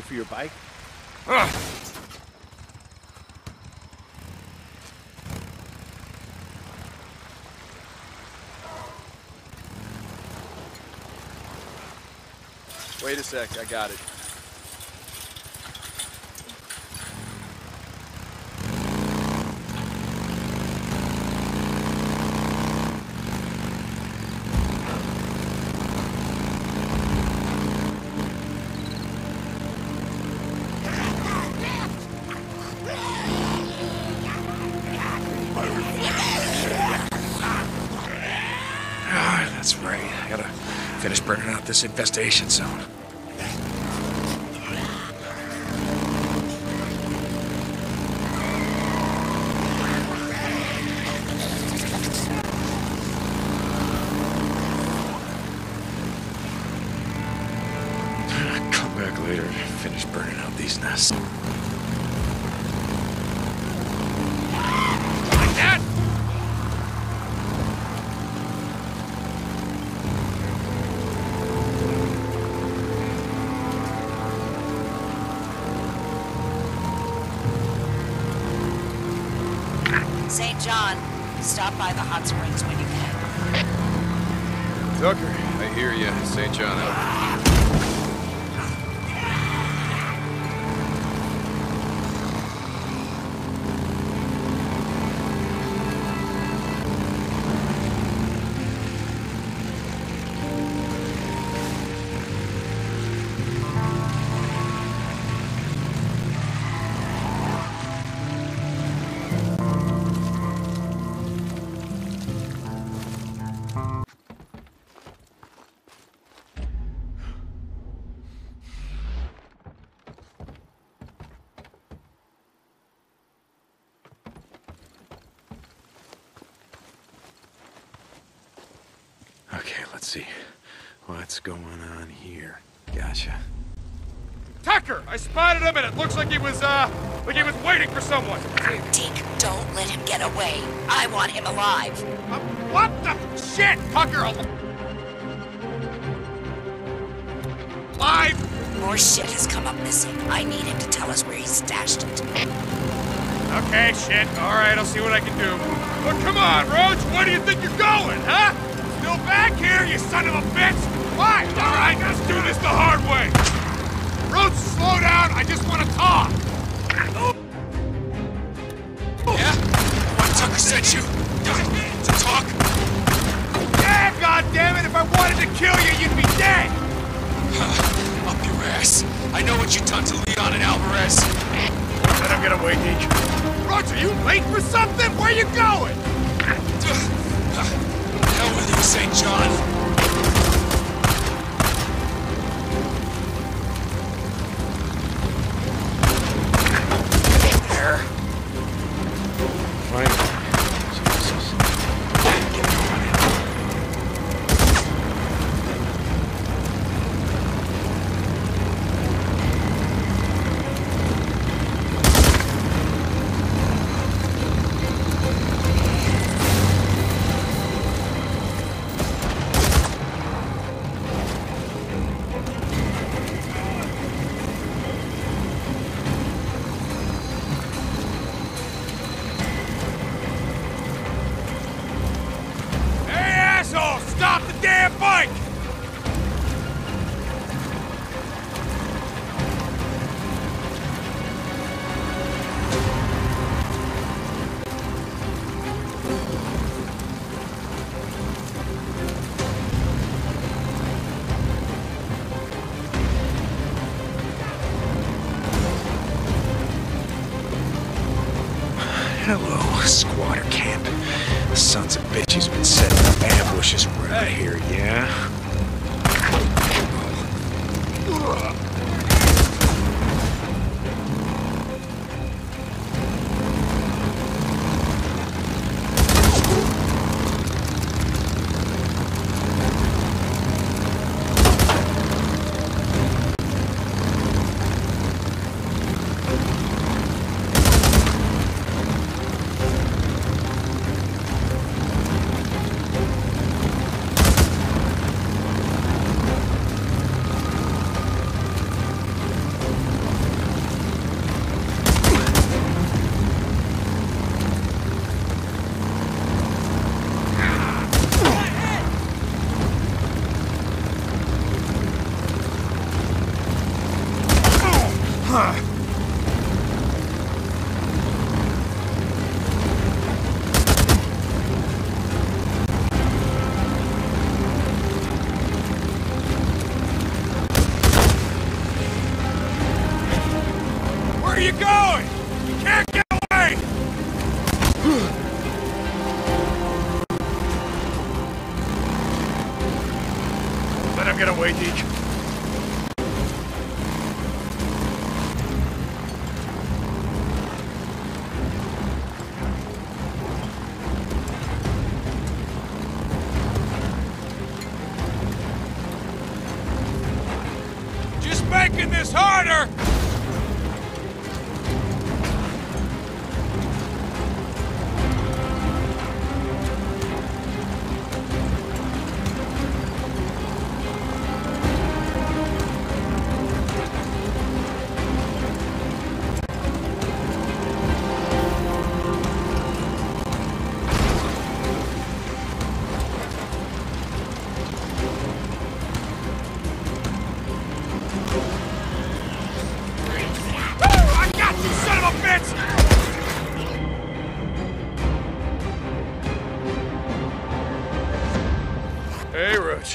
here for your bike? Ugh. Wait a sec, I got it. This infestation zone. St. John, stop by the hot springs when you can. Tucker, I hear you. St. John out. Let's see. What's going on here? Gotcha. Tucker! I spotted him and it looks like he was, uh, like he was waiting for someone. Deke, don't let him get away. I want him alive. Uh, what the shit, Tucker? Live? More shit has come up missing. I need him to tell us where he stashed it. Okay, shit. All right, I'll see what I can do. But come on, Roach, where do you think you're going, huh? Still back here, you son of a bitch? Why? All right, let's do this the hard way. Roach, slow down. I just want to talk. Yeah? What Tucker sent you? To talk? Yeah, goddammit, if I wanted to kill you, you'd be dead. Up your ass. I know what you done to Leon and Alvarez. Let him get away, Deke. Roach, are you late for something? Where you going? St. John. Yeah? Where are you going? You can't get away! Let him get away, Deke. This harder!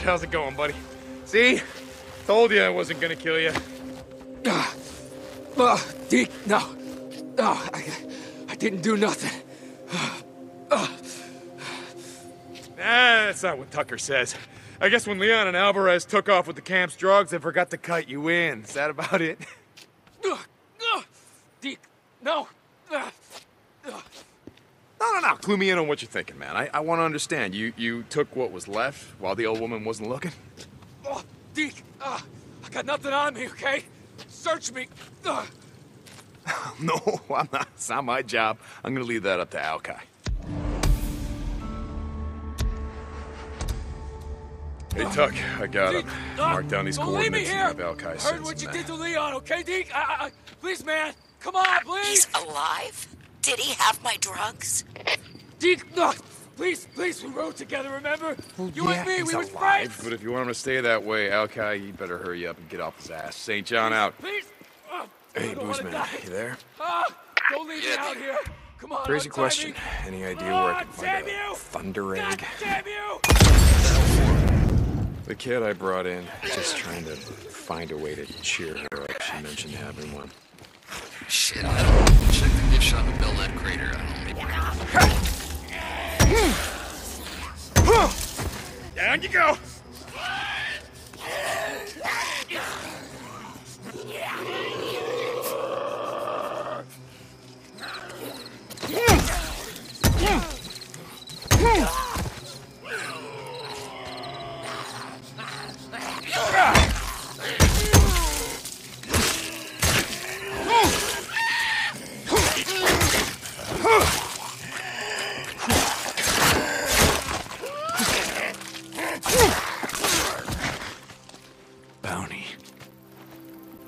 How's it going, buddy? See? Told you I wasn't gonna kill you. Oh, ah. ah, Deke, no. No, I, I didn't do nothing. Nah, that's not what Tucker says. I guess when Leon and Alvarez took off with the camp's drugs, they forgot to cut you in. Is that about it? Deke, no. Ugh, ugh. No, no, no. Clue me in on what you're thinking, man. I, I want to understand. You you took what was left while the old woman wasn't looking? Oh, Deke, uh, I got nothing on me, okay? Search me. Ugh. No, I'm not. It's not my job. I'm gonna leave that up to Alkai. Hey, Tuck, I got him. Deke, uh, Mark down these don't leave me coordinates here. and have Alkai Heard what you men. did to Leon, okay, Deke? I, I, I- please, man. Come on, please. He's alive? Did he have my drugs? Deke, no. Please, please, we rode together, remember? you and me, he's we was alive, friends. But if you want him to stay that way, Alkai, you better hurry up and get off his ass. St. John out. Please. I Hey, don't Boozman, you there? Ah, don't leave me out here. Come on. Crazy question. me. Any idea where I Ah, can find damn a you! thunder God damn you! The kid I brought in, just trying to find a way to cheer her up. She mentioned having one. Shit, I don't. Check the gift shop at Belknap Crater. I don't know. Down you go!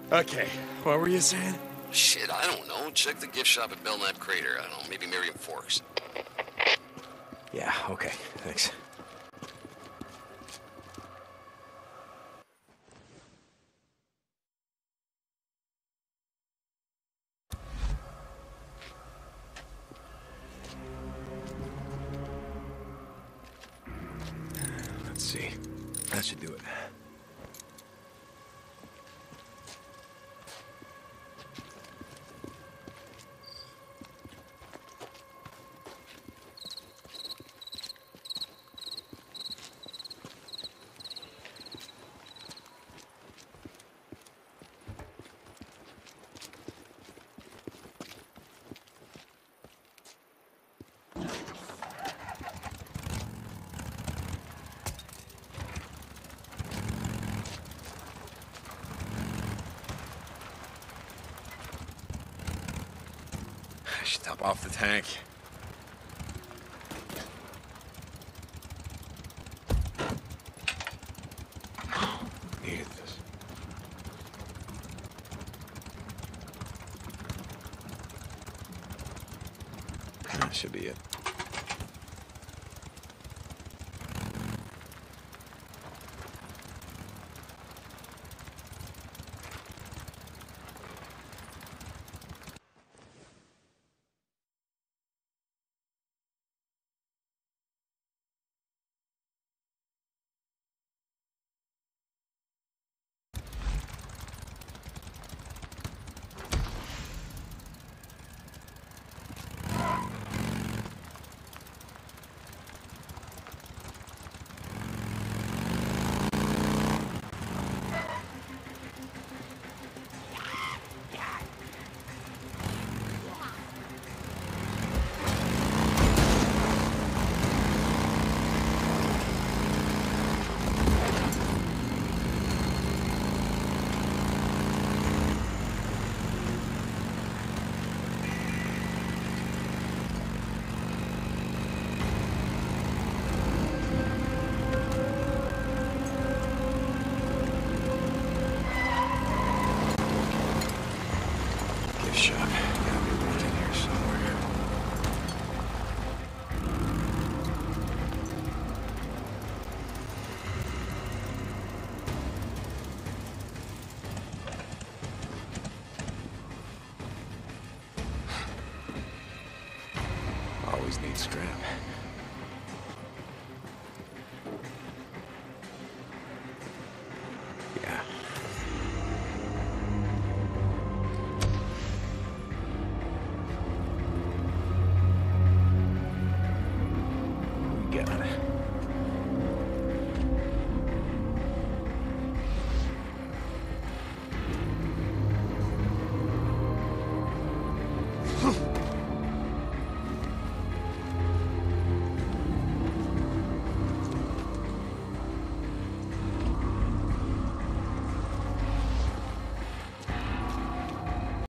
Okay, what were you saying? Shit, I don't know. Check the gift shop at Belknap Crater. I don't know. Maybe Marion Forks. Yeah, okay, thanks. Let's see. That should do it. I should top off the tank. Should be it. strap.